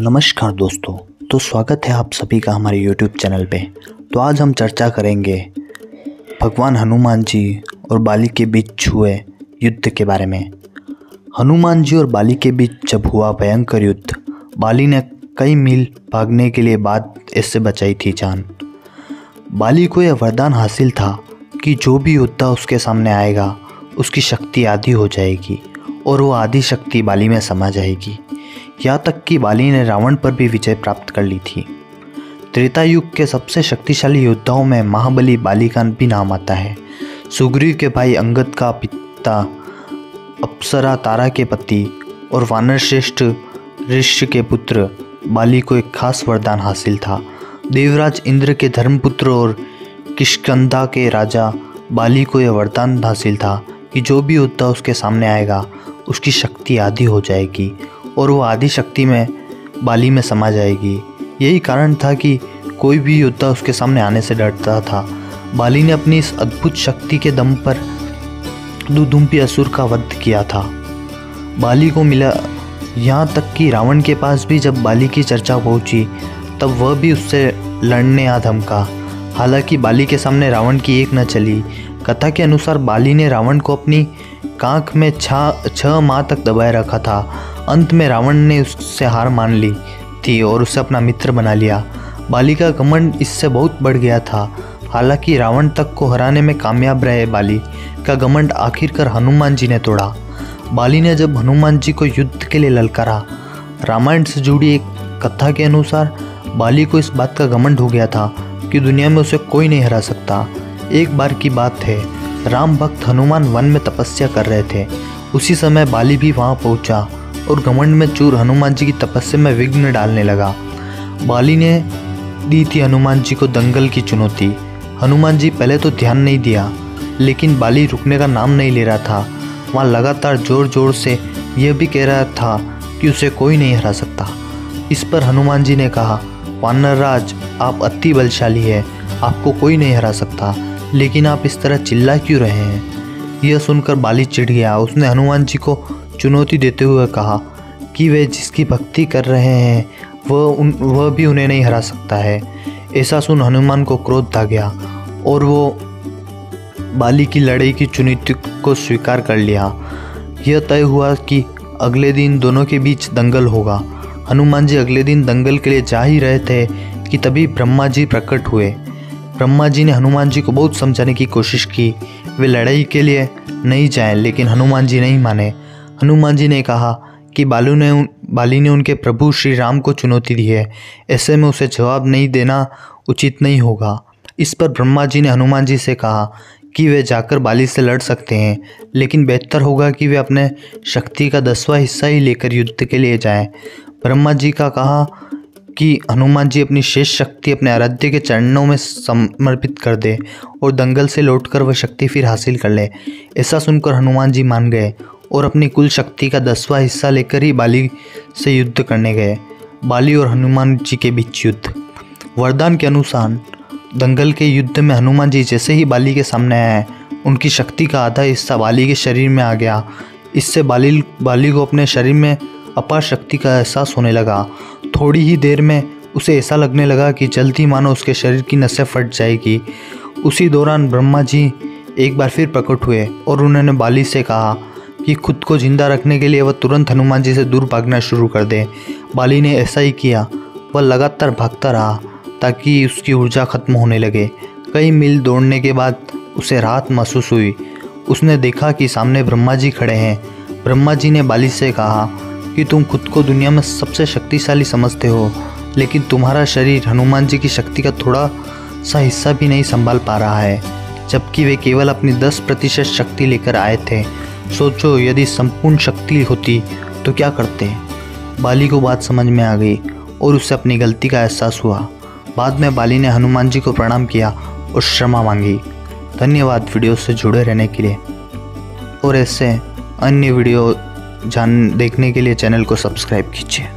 नमस्कार दोस्तों तो स्वागत है आप सभी का हमारे YouTube चैनल पे। तो आज हम चर्चा करेंगे भगवान हनुमान जी और बाली के बीच हुए युद्ध के बारे में। हनुमान जी और बाली के बीच जब हुआ भयंकर युद्ध, बाली ने कई मील भागने के लिए बात इससे बचाई थी जान। बाली को यह वरदान हासिल था कि जो भी योद्धा उसके सामने आएगा, उसकी शक्ति आधी हो जाएगी और वो आधी शक्ति बाली में समा जाएगी। यहाँ तक कि बाली ने रावण पर भी विजय प्राप्त कर ली थी। त्रेता युग के सबसे शक्तिशाली योद्धाओं में महाबली बाली का भी नाम आता है। सुग्रीव के भाई अंगद का पिता अप्सरा तारा के पति और वानर श्रेष्ठ ऋषि के पुत्र बाली को एक खास वरदान हासिल था। देवराज इंद्र के धर्मपुत्र और किशकंदा के राजा बाली को यह वरदान हासिल था कि जो भी योद्धा उसके सामने आएगा, उसकी शक्ति आधी हो जाएगी। और वो आधी शक्ति में, बाली में समा जाएगी। यही कारण था कि कोई भी योद्धा उसके सामने आने से डरता था। बाली ने अपनी इस अद्भुत शक्ति के दम पर दुदुम्पी असुर का वध किया था। बाली को मिला यहाँ तक कि रावण के पास भी जब बाली की चर्चा पहुँची, तब वह भी उससे लड़ने आ धमका। हालाँकि बाली के सामने रावण की एक न चली। कथा के अनुसार बाली ने रावण को अपनी कांख में छः छः माह तक दबाए रखा था। अंत में रावण ने उससे हार मान ली थी और उसे अपना मित्र बना लिया। बाली का घमंड इससे बहुत बढ़ गया था। हालाँकि रावण तक को हराने में कामयाब रहे बाली का घमंड आखिरकार हनुमान जी ने तोड़ा। बाली ने जब हनुमान जी को युद्ध के लिए ललकारा। रामायण से जुड़ी एक कथा के अनुसार बाली को इस बात का घमंड हो गया था कि दुनिया में उसे कोई नहीं हरा सकता। एक बार की बात है, राम भक्त हनुमान वन में तपस्या कर रहे थे। उसी समय बाली भी वहाँ पहुँचा और घमंड में चूर हनुमान जी की तपस्या में विघ्न डालने लगा। बाली ने दी थी हनुमान जी को दंगल की चुनौती। हनुमान जी पहले तो ध्यान नहीं दिया, लेकिन बाली रुकने का नाम नहीं ले रहा था। वहाँ लगातार ज़ोर ज़ोर से यह भी कह रहा था कि उसे कोई नहीं हरा सकता। इस पर हनुमान जी ने कहा वानर राज आप अति बलशाली है। आपको कोई नहीं हरा सकता। लेकिन आप इस तरह चिल्ला क्यों रहे हैं? यह सुनकर बाली चिढ़ गया। उसने हनुमान जी को चुनौती देते हुए कहा कि वे जिसकी भक्ति कर रहे हैं, वह उन, वह भी उन्हें नहीं हरा सकता है। ऐसा सुन हनुमान को क्रोध आ गया और वो बाली की लड़ाई की चुनौती को स्वीकार कर लिया। यह तय हुआ कि अगले दिन दोनों के बीच दंगल होगा। हनुमान जी अगले दिन दंगल के लिए जा ही रहे थे कि तभी ब्रह्मा जी प्रकट हुए। ब्रह्मा जी ने हनुमान जी को बहुत समझाने की कोशिश की। वे लड़ाई के लिए नहीं जाएँ, लेकिन हनुमान जी नहीं माने। हनुमान जी ने कहा कि बालू ने बाली ने उनके प्रभु श्री राम को चुनौती दी है। ऐसे में उसे जवाब नहीं देना उचित नहीं होगा। इस पर ब्रह्मा जी ने हनुमान जी से कहा कि वे जाकर बाली से लड़ सकते हैं, लेकिन बेहतर होगा कि वे अपने शक्ति का दसवां हिस्सा ही लेकर युद्ध के लिए जाएँ। ब्रह्मा जी का कहा कि हनुमान जी अपनी शेष शक्ति अपने आराध्य के चरणों में समर्पित कर दे और दंगल से लौटकर वह शक्ति फिर हासिल कर ले। ऐसा सुनकर हनुमान जी मान गए और अपनी कुल शक्ति का दसवां हिस्सा लेकर ही बाली से युद्ध करने गए। बाली और हनुमान जी के बीच युद्ध। वरदान के अनुसार दंगल के युद्ध में हनुमान जी जैसे ही बाली के सामने आए, उनकी शक्ति का आधा हिस्सा बाली के शरीर में आ गया। इससे बाली बाली को अपने शरीर में अपार शक्ति का एहसास होने लगा। थोड़ी ही देर में उसे ऐसा लगने लगा कि जल्दी मानो उसके शरीर की नसें फट जाएगी। उसी दौरान ब्रह्मा जी एक बार फिर प्रकट हुए और उन्होंने बाली से कहा कि खुद को ज़िंदा रखने के लिए वह तुरंत हनुमान जी से दूर भागना शुरू कर दे। बाली ने ऐसा ही किया। वह लगातार भागता रहा ताकि उसकी ऊर्जा खत्म होने लगे। कई मील दौड़ने के बाद उसे राहत महसूस हुई। उसने देखा कि सामने ब्रह्मा जी खड़े हैं। ब्रह्मा जी ने बाली से कहा कि तुम खुद को दुनिया में सबसे शक्तिशाली समझते हो, लेकिन तुम्हारा शरीर हनुमान जी की शक्ति का थोड़ा सा हिस्सा भी नहीं संभाल पा रहा है। जबकि वे केवल अपनी दस प्रतिशत शक्ति लेकर आए थे। सोचो, यदि संपूर्ण शक्ति होती तो क्या करते? बाली को बात समझ में आ गई और उससे अपनी गलती का एहसास हुआ। बाद में बाली ने हनुमान जी को प्रणाम किया और क्षमा मांगी। धन्यवाद वीडियो से जुड़े रहने के लिए। और ऐसे अन्य वीडियो जान देखने के लिए चैनल को सब्सक्राइब कीजिए।